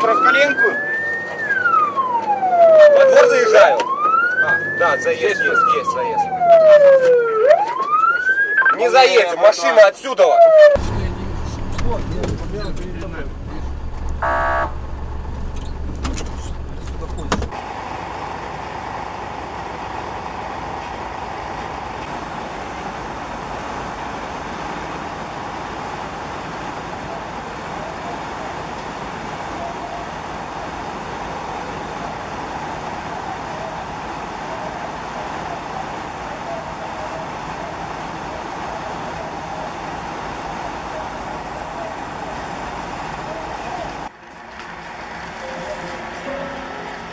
прав коленку. Во двор заезжаю. А, да, заезд, есть, есть, заезд. Не заедем, машина отсюда.